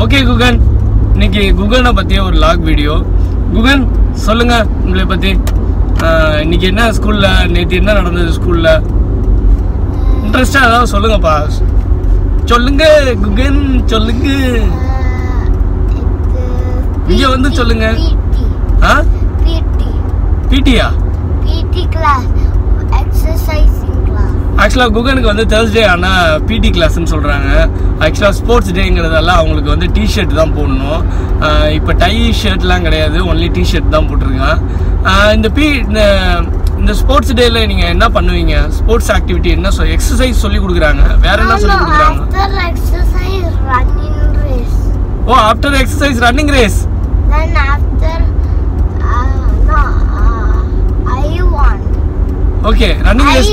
Okay Guhan இன்னைக்கு குகனை பற்றிய ஒரு லாக் வீடியோ குகன் சொல்லுங்க உங்களை பற்றி இன்னைக்கு என்ன ஸ்கூலில் நேற்று என்ன நடந்தது ஸ்கூலில் இன்ட்ரெஸ்டாக ஏதாவது சொல்லுங்கப்பா. சொல்லுங்க குகன் சொல்லுங்க. இங்க வந்து சொல்லுங்க. ஆ? பிடி பிடியா பிடி கிளாஸ் எக்ஸசைசிங் கிளாஸ் ஆக்சுவலாக குகனுக்கு வந்து தேர்ஸ்டே ஆனால் பிடி கிளாஸ்னு சொல்கிறாங்க ஆக்சுவலாக ஸ்போர்ட்ஸ் டேங்கிறதெல்லாம் அவங்களுக்கு வந்து டிஷர்ட் தான் போடணும். இப்போ டை ஷர்ட்லாம் கிடையாது. ஒன்லி டிஷர்ட் தான் போட்டிருக்கான். இந்த பி இந்த இந்த ஸ்போர்ட்ஸ் டேல நீங்கள் என்ன பண்ணுவீங்க? ஸ்போர்ட்ஸ் ஆக்டிவிட்டி என்ன சொல் எக்ஸசைஸ் சொல்லி கொடுக்குறாங்க. வேற என்ன சொல்லி கொடுக்குறாங்க? ஓ after exercise running race I won. Okay running race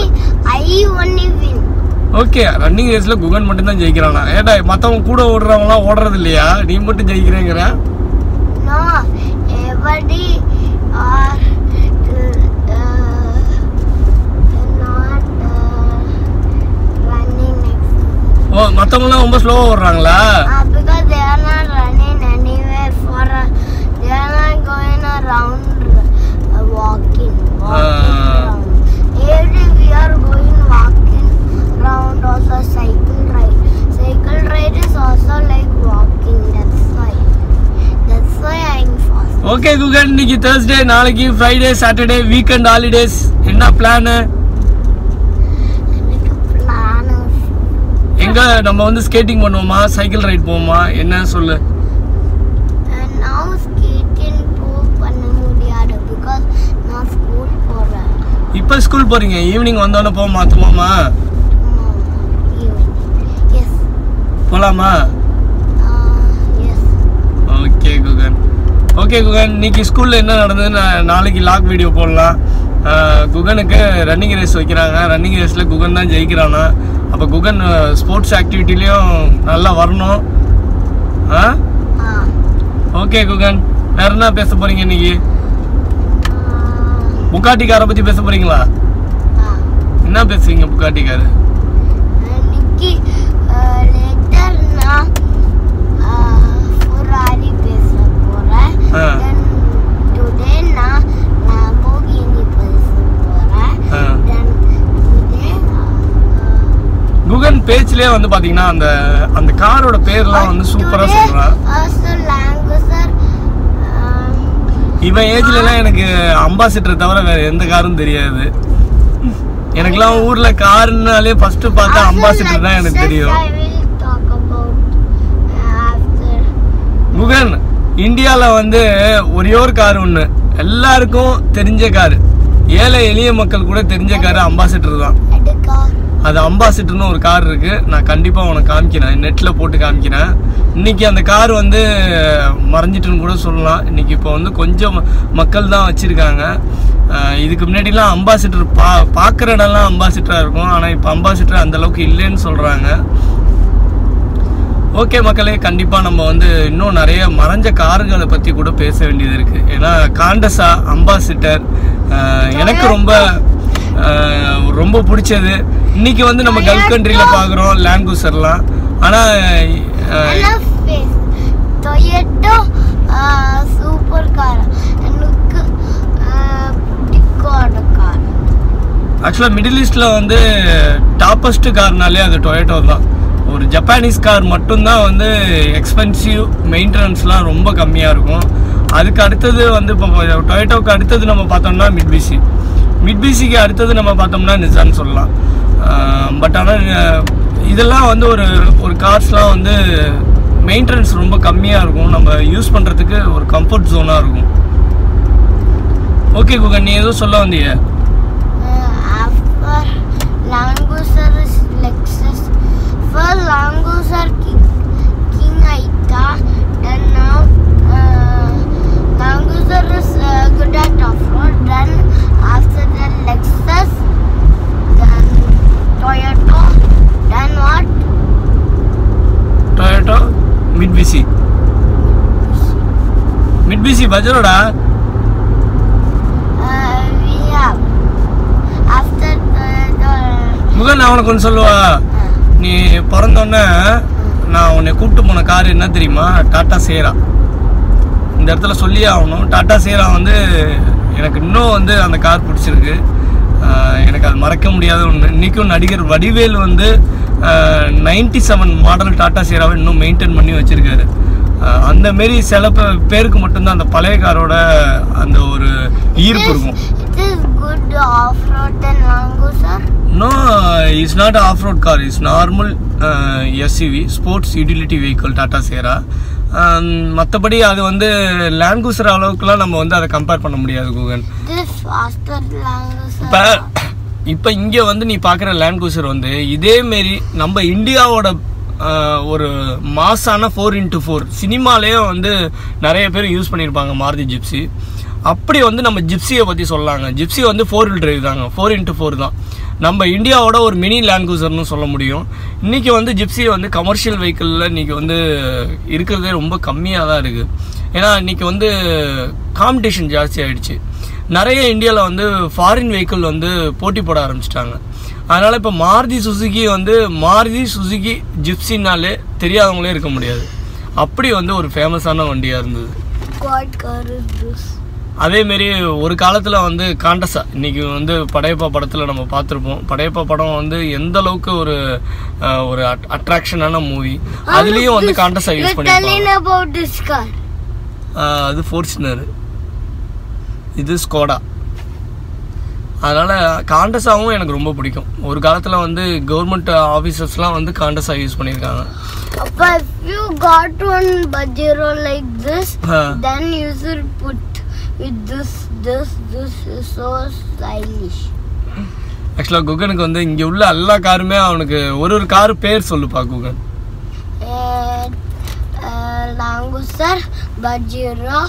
okay running ரேஸ்ல குகன் மட்டும் தான் ஜெயிக்கிறானா? ஏடா மற்றவங்க கூட ஓடுறவங்களாம் ஓடுறது இல்லையா நீ மட்டும் ஜெயிக்கிறேங்கிற? Everybody are uh, not uh, running exercise okay Guhan இன்னைக்கு தேர்ஸ்டே நாளைக்கு ஃப்ரைடே சாட்டர்டே வீக்கெண்ட் ஹாலிடேஸ் என்ன பிளானு எங்க நம்ம வந்து ஸ்கேட்டிங் பண்ணுவோமா? சைக்கிள் ரைட் போவோமா? என்ன சொல்லு? இப்போ ஸ்கூல் போறீங்க. ஈவினிங் வந்தோடனே போக மாத்துமாமா போலாமா yes okay Guhan okay Guhan இன்னைக்கு ஸ்கூல்ல என்ன நடந்தது நான் நாளைக்கு லாக் வீடியோ போடலாம். குகனுக்கு ரன்னிங் ரேஸ் வைக்கிறாங்க. ரன்னிங் ரேஸ்ல குகன் தான் ஜெயிக்கிறானா? அப்போ குகன் ஸ்போர்ட்ஸ் ஆக்டிவிட்டிலையும் நல்லா வரணும். ஆ? ஓகே குகன் வேற என்ன பேச போறீங்க இன்னைக்கு? புக்காட்டி காரை பத்தி பேச போறீங்களா? என்ன பேசுவீங்க புக்காட்டி காரு இன்னைக்கு லேட்டர் நான் ஃபெராரி பேச டுடே நான் லாம்போகினி போறேன் குகன் பேச்சிலே வந்து பாத்தீங்கன்னா அந்த அந்த காரோட பேர்லாம் வந்து சூப்பரா சொல்றான் இவன் ஏஜ்ல எல்லாம் எனக்கு அம்பாசிடர் தவிர வேற எந்த காரும் தெரியாது. எனக்கெல்லாம் ஊர்ல காருனாலே ஃபர்ஸ்ட் பார்த்தா அம்பாசிடர் தான் எனக்கு தெரியும். I இந்தியாவில் வந்து ஒரே ஒரு கார் ஒன்று எல்லாருக்கும் தெரிஞ்ச கார் ஏழை எளிய மக்கள் கூட தெரிஞ்ச கார் அம்பாசிடர் தான். அது அம்பாசிடர்னு ஒரு கார் இருக்கு. நான் கண்டிப்பாக உனக்கு காமிக்கிறேன். நெட்டில் போட்டு காமிக்கிறேன். இன்னைக்கு அந்த கார் வந்து மறைஞ்சிட்டுன்னு கூட சொல்லலாம். இன்னைக்கு இப்போ வந்து கொஞ்சம் மக்கள் தான் வச்சிருக்காங்க. இதுக்கு முன்னாடிலாம் அம்பாசிடர் பா பார்க்குற இடம்லாம் அம்பாசிடராக இருக்கும். ஆனால் இப்போ அம்பாசிடர் அந்த அளவுக்கு இல்லைன்னு சொல்கிறாங்க ஓகே மக்களே கண்டிப்பாக நம்ம வந்து இன்னும் நிறைய மறைஞ்ச கார்களை பற்றி கூட பேச வேண்டியது இருக்குது ஏன்னா காண்டஸா அம்பாசிடர் அஹ் எனக்கு ரொம்ப ரொம்ப பிடிச்சது. இன்னைக்கு வந்து நம்ம கல்ஃப் கண்ட்ரியில் பார்க்குறோம் லேண்ட்கூசர்லாம் ஆனால் சூப்பர் கார் எனக்கு பிடிக்காத கார் ஆக்சுவலாக மிடில் ஈஸ்டில் வந்து டாப்பஸ்ட் கார்னாலே அது டொயேட்டோ தான். ஒரு ஜப்பானீஸ் கார் மட்டும்தான் வந்து எக்ஸ்பென்சிவ் மெயின்டெனன்ஸ்லாம் ரொம்ப கம்மியாக இருக்கும். அதுக்கு அடுத்தது வந்து இப்போ டொயேட்டோவுக்கு அடுத்தது நம்ம பார்த்தோம்னா மிட்பிசி மிட்பிசிக்கு அடுத்தது நம்ம பார்த்தோம்னா நிசான் சொல்லலாம். பட் ஆனால் இதெல்லாம் வந்து ஒரு ஒரு கார்ஸ்லாம் வந்து மெயின்டெனன்ஸ் ரொம்ப கம்மியாக இருக்கும். நம்ம யூஸ் பண்ணுறதுக்கு ஒரு கம்ஃபர்ட் ஜோனாக இருக்கும். ஓகே குகன் நீ எதுவும் சொல்ல வந்தியே first Languser King King Aita then now uh, Languser is uh, good at off-road then after that Lexus then Toyota then what Toyota Mitsubishi Mitsubishi பஜரோடா uh, we have after the, the முகன் நான் உனக்கு ஒன்று சொல்லுவா நீ பிறந்தோடனே நான் உன்னை கூப்பிட்டு போன கார் என்ன தெரியுமா? டாட்டா சேரா. இந்த இடத்துல சொல்லியே ஆகணும். டாட்டா சேரா வந்து எனக்கு இன்னும் வந்து அந்த கார் பிடிச்சிருக்கு. எனக்கு அது மறக்க முடியாத ஒன்று இன்றைக்கும் நடிகர் வடிவேல் வந்து நைன்டி செவன் மாடல் டாட்டா சேராவை இன்னும் மெயின்டைன் பண்ணி வச்சுருக்காரு. அந்த மாரி சில பேருக்கு மட்டும்தான் அந்த பழைய காரோட அந்த ஒரு ஈர்ப்பு இருக்கும். Good off-road than Langusa. No, it's not off-road car. It's normal uh, SUV, sports utility vehicle, Tata Sierra. மற்றபடி அது வந்து லேண்ட்கூசர் அளவுக்குலாம் நம்ம வந்து அதை கம்பேர் பண்ண முடியாது கூகன். இப்போ இப்போ இங்கே வந்து நீ பார்க்குற லேண்ட்கூசர் வந்து இதேமாரி நம்ம இந்தியாவோட ஒரு மாசான ஃபோர் இன்ட்டு ஃபோர் சினிமாலேயே வந்து நிறைய பேர் யூஸ் பண்ணியிருப்பாங்க மாருதி ஜிப்சி அப்படி வந்து நம்ம ஜிப்சியை பற்றி சொல்லாங்க. ஜிப்சி வந்து ஃபோர் வீல் டிரைவ் தாங்க. ஃபோர் இன்ட்டு ஃபோர் தான். நம்ம இந்தியாவோட ஒரு மினி லேண்ட்கூசர்னு சொல்ல முடியும். இன்றைக்கி வந்து ஜிப்சியை வந்து கமர்ஷியல் வெஹிக்கிளில் இன்றைக்கி வந்து இருக்கிறதே ரொம்ப கம்மியாக தான் இருக்குது ஏன்னா இன்றைக்கி வந்து காம்படிஷன் ஜாஸ்தி ஆகிடுச்சு நிறைய இந்தியாவில் வந்து ஃபாரின் வெஹிக்கிள் வந்து போட்டி போட ஆரம்பிச்சிட்டாங்க. அதனால் இப்போ மாருதி சுசுகி வந்து மாருதி சுசுகி ஜிப்சின்னாலே தெரியாதவங்களே இருக்க முடியாது. அப்படி வந்து ஒரு ஃபேமஸான வண்டியாக இருந்தது. அதேமாரி ஒரு காலத்தில் வந்து காண்டசா இன்னைக்கு வந்து படையப்பா படத்தில் நம்ம பார்த்துருப்போம். படையப்பா படம் வந்து எந்த அளவுக்கு ஒரு ஒரு அட்ராக்ஷனான மூவி அதுலேயும் வந்து காண்டசா யூஸ் பண்ணியிருப்பாங்க. அது ஃபோர்ச்சுனர். இது ஸ்கோடா அதனால் காண்டஸாவும் எனக்கு ரொம்ப பிடிக்கும். ஒரு காலத்தில் வந்து கவர்மெண்ட் ஆஃபீஸர்ஸ்லாம் வந்து காண்டஸா யூஸ் பண்ணியிருக்காங்க. If you got one Bajero like this, ah then you with this, this, this is so stylish. ஆக்சுவலாக குகனுக்கு வந்து இங்கே உள்ள எல்லா காருமே அவனுக்கு ஒரு ஒரு கார் பேர் சொல்லுப்பா Guhan And uh, Langusa, Bajero,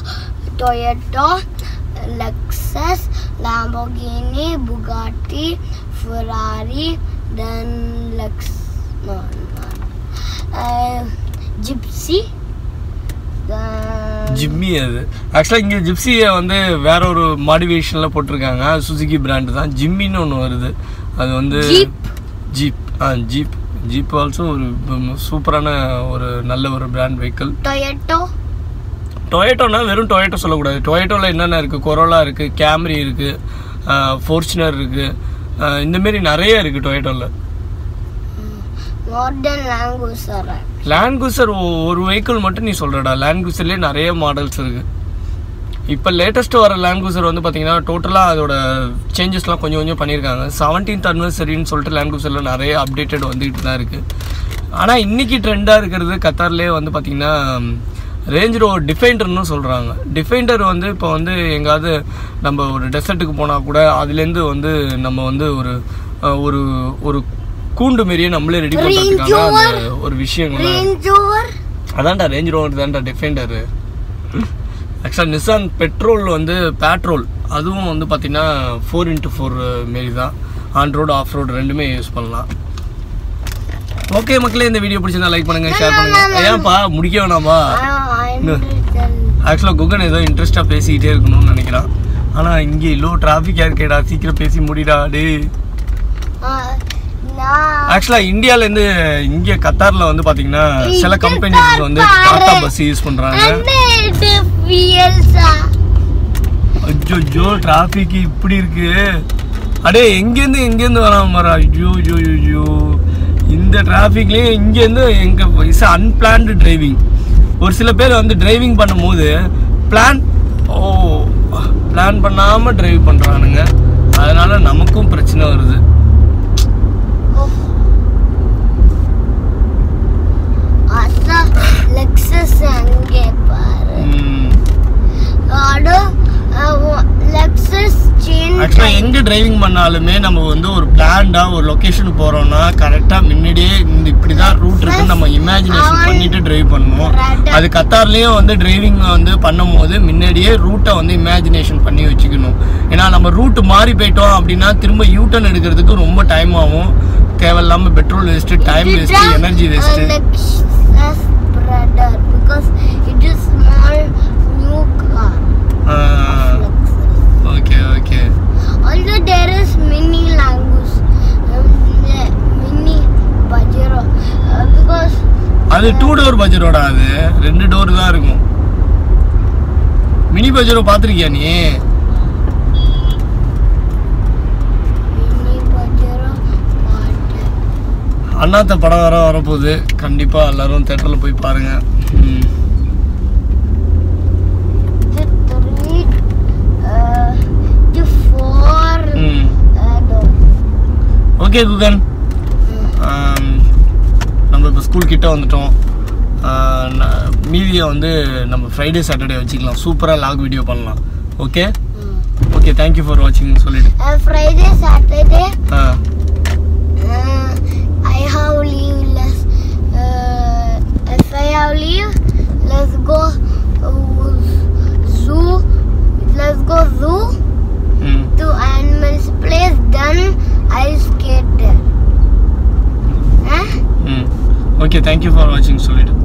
Toyota, Lexus, Lamborghini, Bugatti, Ferrari, then Lex, Jimny அது. ஆக்சுவலாக இங்கே ஜிப்சியை வந்து வேற ஒரு மாடிவேஷனில் போட்டிருக்காங்க. சுசுகி பிராண்டு தான். ஜிம்மின்னு ஒன்று வருது. அது வந்து. ஜீப் ஆ ஜீப் ஜீப் ஆல்சோ ஒரு சூப்பரான ஒரு நல்ல ஒரு பிராண்ட் வெஹிக்கிள் Toyota, டொயேட்டோனா வெறும் டொயேட்டோ சொல்லக்கூடாது. டொயேட்டோவில் என்னென்ன இருக்குது கொரோலா இருக்குது கேம்ரி இருக்குது ஃபோர்ச்சுனர் இருக்குது இந்தமாரி நிறைய இருக்குது டொயேட்டோவில். லேண்ட்குசர் ஒரு வெஹிக்கிள் மட்டும் நீ சொல்கிறடா லேண்ட்குசர்லேயே நிறைய மாடல்ஸ் இருக்குது இப்போ லேட்டஸ்ட் வர லேண்ட்குசர் வந்து பார்த்தீங்கன்னா டோட்டலாக அதோட சேஞ்சஸ்லாம் கொஞ்சம் கொஞ்சம் பண்ணியிருக்காங்க. செவன்டீன்த் அனிவர்சரின்னு சொல்லிட்டு லேண்ட்குசரில் நிறைய அப்டேட்டட் வந்துக்கிட்டு தான் இருக்குது ஆனால் இன்றைக்கி ட்ரெண்டாக இருக்கிறது கத்தார்லேயே வந்து பார்த்தீங்கன்னா ரேஞ்ச் ரோவர் டிஃபைண்டர்னு சொல்கிறாங்க டிஃபைண்டர் வந்து இப்போ வந்து எங்காவது நம்ம ஒரு டெசர்ட்டுக்கு போனால் கூட அதுலேருந்து வந்து நம்ம வந்து ஒரு ஒரு ஒரு கூண்டு மாரியே நம்மளே ரெடி பண்ணுறதுக்கான ஒரு விஷயங்கள். Rover, அதான்டா ரேஞ்ச் ரோவர் தான்டா டிஃபெண்டர் ஆக்சுவலாக நிசான் பெட்ரோல் வந்து பேட்ரோல் அதுவும் வந்து பார்த்தீங்கன்னா ஃபோர் இன்ட்டு ஃபோர் மாரி தான் ஆன் ரோடு ஆஃப் ரோடு ரெண்டுமே யூஸ் பண்ணலாம். ஓகே மக்களே இந்த வீடியோ பிடிச்சிருந்தா லைக் பண்ணுங்க ஷேர் பண்ணுங்க. ஏன்ப்பா முடிக்க வேணாமா. ஆக்சுவலாக குகன் ஏதோ இன்ட்ரெஸ்ட்டாக பேசிக்கிட்டே இருக்கணும்னு நினைக்கிறான். ஆனால் இங்கே இவ்வளோ டிராஃபிக்காக இருக்கேடா சீக்கிரம் பேசி முடிடா நான் ஆக்சுவலாக இந்தியாவிலேருந்து இங்கே கத்தாரில் வந்து பார்த்தீங்கன்னா சில கம்பெனிஸ் வந்து. டாடா பஸ் யூஸ் பண்ணுறாங்க அஜ்ஜோ டிராஃபிக் இப்படி இருக்கு. அடே எங்கேருந்து எங்கேருந்து வராம மரா ஐயோ ஐயோ ஐயோ இந்த டிராஃபிக்லேயே இங்கேருந்து எங்க இஸ் அன்பிளான்டு டிரைவிங் ஒரு சில பேர் வந்து டிரைவிங் பண்ணும்போது பிளான் ஓ பிளான் பண்ணாம டிரைவ் பண்றானுங்க. அதனால நமக்கும் பிரச்சனை வருது. லெக்ஸஸ் அங்கே பாரு ம். ஆடோ லெக்ஸஸ் சேஞ்ச் ஆக்சுவலாக எங்கே டிரைவிங் பண்ணாலுமே நம்ம வந்து ஒரு பிளான்டாக ஒரு லொக்கேஷன் போகிறோம்னா கரெக்டாக முன்னாடியே இந்த இப்படி தான் ரூட் இருக்குன்னு நம்ம இமேஜினேஷன் பண்ணிட்டு டிரைவ் பண்ணணும் அது கத்தார்லேயும் வந்து டிரைவிங் வந்து பண்ணும்போது முன்னாடியே ரூட்டை வந்து இமேஜினேஷன் பண்ணி வச்சுக்கணும். ஏன்னா நம்ம ரூட் மாறி போயிட்டோம் அப்படின்னா திரும்ப யூட்டன் எடுக்கிறதுக்கு ரொம்ப டைம் ஆகும். தேவையில்லாமல் petrol waste time waste energy waste Lexus brother because it is small new car okay okay Also, there is mini langus, um, mini Pajero, uh, because அது அது டூ டோர் பஜரோட அது? ரெண்டு டோர் தான் இருக்கும். மினி பஜரோ பார்த்துருக்கியா நீ mini பஜாரோ மாட்டேன் அண்ணாத்த படம் வர வரப்போகுது. கண்டிப்பா எல்லாரும் தேட்டரில் போய் பாருங்க. ம். இது த்ரீ இது ஃபோர் ம் டோர் ஓகே குகன் ஆம், நம்ம இப்போ ஸ்கூல் கிட்ட வந்துட்டோம். ந- மீதியை வந்து நம்ம ஃப்ரைடே சாட்டர்டே வச்சுக்கலாம். சூப்பராக லாக் வீடியோ பண்ணலாம். Okay okay thank you for வாட்சிங் சொல்லிடு Friday Saturday Let's go uh, zoo. Let's go zoo. Hmm. To animals place. Then I skate there. Huh? Hmm. Okay. Thank you for watching, Solid.